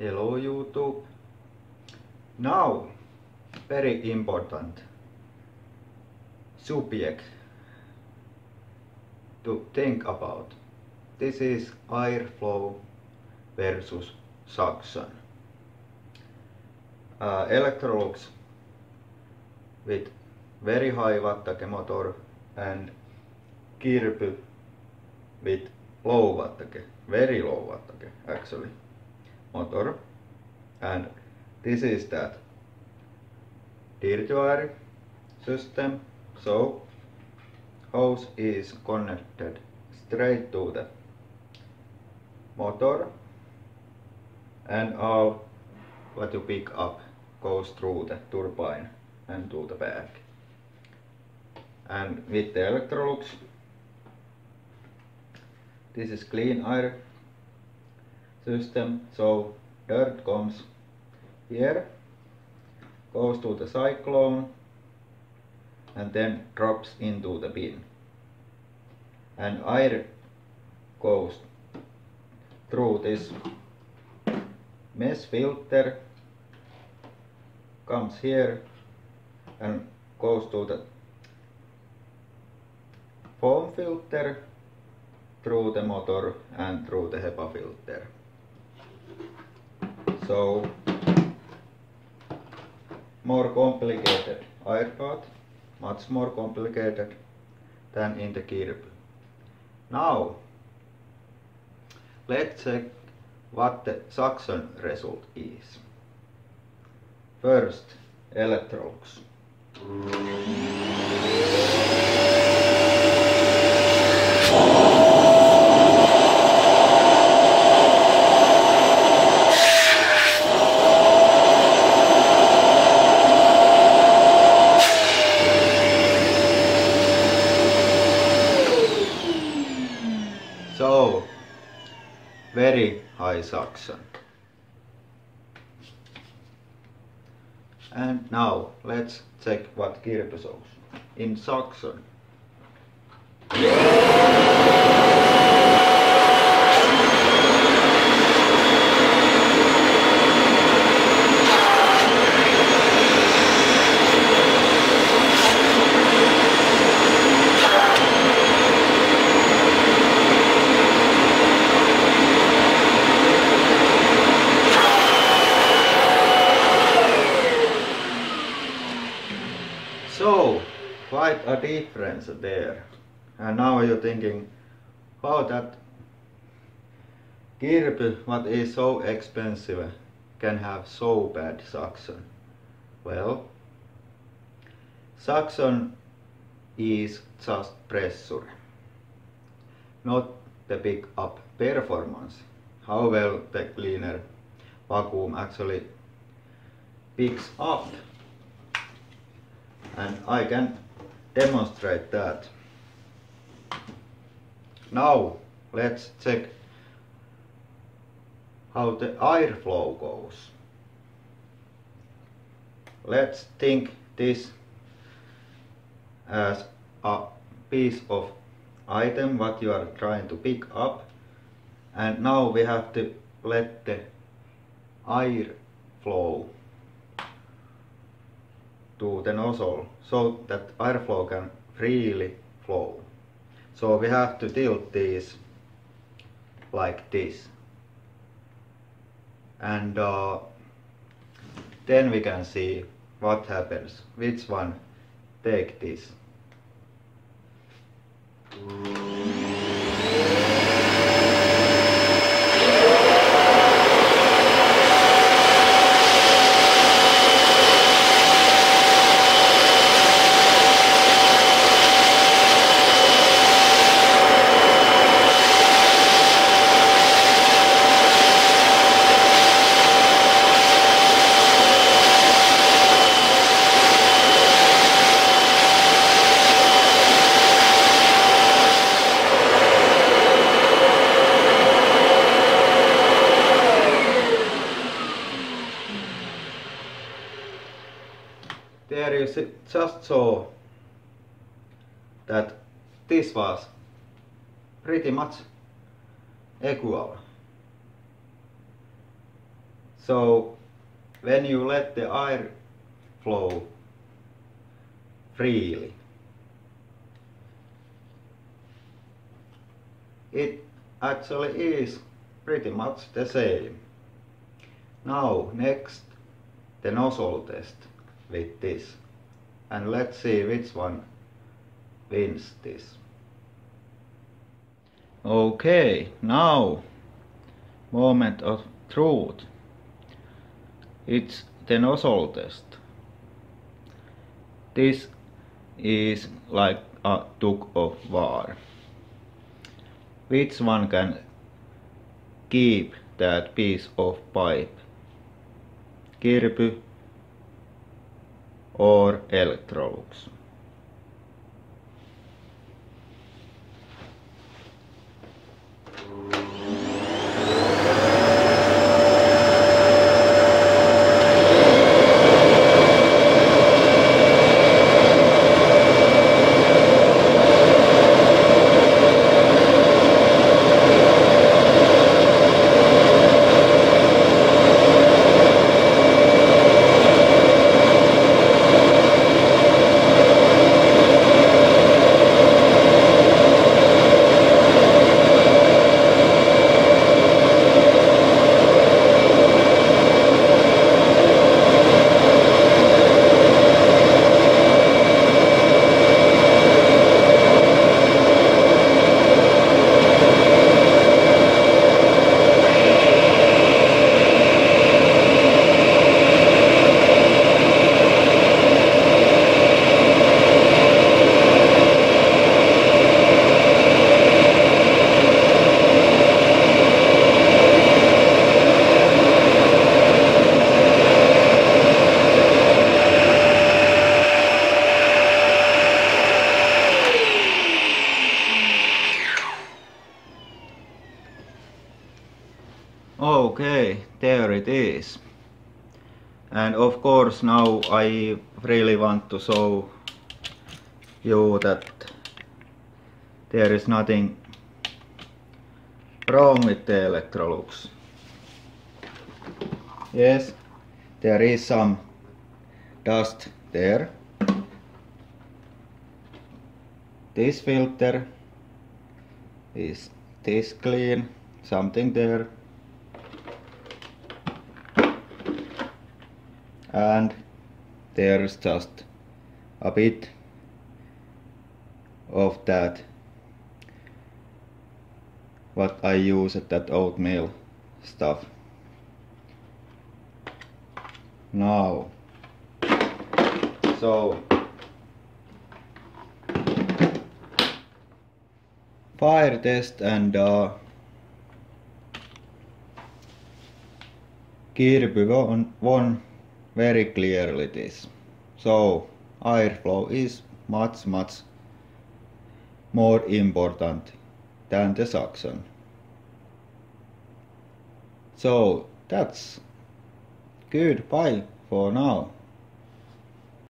Hello YouTube. Now, very important subject to think about. This is airflow versus suction. Uh, Electrolux with very high wattake motor and Kirby with low wattake, very low wattake actually motor. And this is dirty air system. So hose is connected straight to the motor. And all what you pick up goes through the turbine and to the back. And with the Electrolux this is clean air system so dirt comes here goes to the cyclone and then drops into the bin and air goes through this mesh filter comes here and goes to the foam filter through the motor and through the HEPA filter. So more complicated air path, much more complicated than in the Kirby. Now let's check what the suction result is. First, Electrolux. So, very high suction. And now let's check what Kirby shows. In suction. So, quite a difference there. And now you're thinking, how that Kirby, what is so expensive, can have so bad suction? Well, suction is just pressure, not the pick up performance. How well the cleaner vacuum actually picks up and I can demonstrate that. Now let's check how the airflow goes. Let's think this as a piece of item what you are trying to pick up and now we have to let the air flow to the nozzle so that airflow can freely flow. So we have to tilt these like this and uh, then we can see what happens, which one take this. There you see, just saw that this was pretty much equal. So when you let the air flow freely, it actually is pretty much the same. Now next the nozzle test with this and let's see which one wins this. Okay, now moment of truth. It's the nozzle test. This is like a tug of war. Which one can keep that piece of pipe? Kirby or Electrolux? There it is. And of course now I really want to show you that there is nothing wrong with the Electrolux. Yes, there is some dust there. This filter is this clean, something there and there's just a bit of that. What I use at that oatmeal stuff. Now so fire test and uh, Kirby won, won very clearly this. So airflow is much much more important than the suction. So that's goodbye for now.